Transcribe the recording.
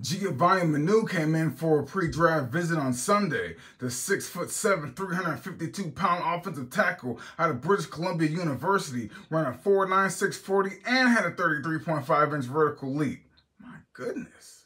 Giovanni Manu came in for a pre-draft visit on Sunday. The 6'7", 352-pound offensive tackle out of British Columbia University ran a 4.96 40 and had a 33.5-inch vertical leap. My goodness.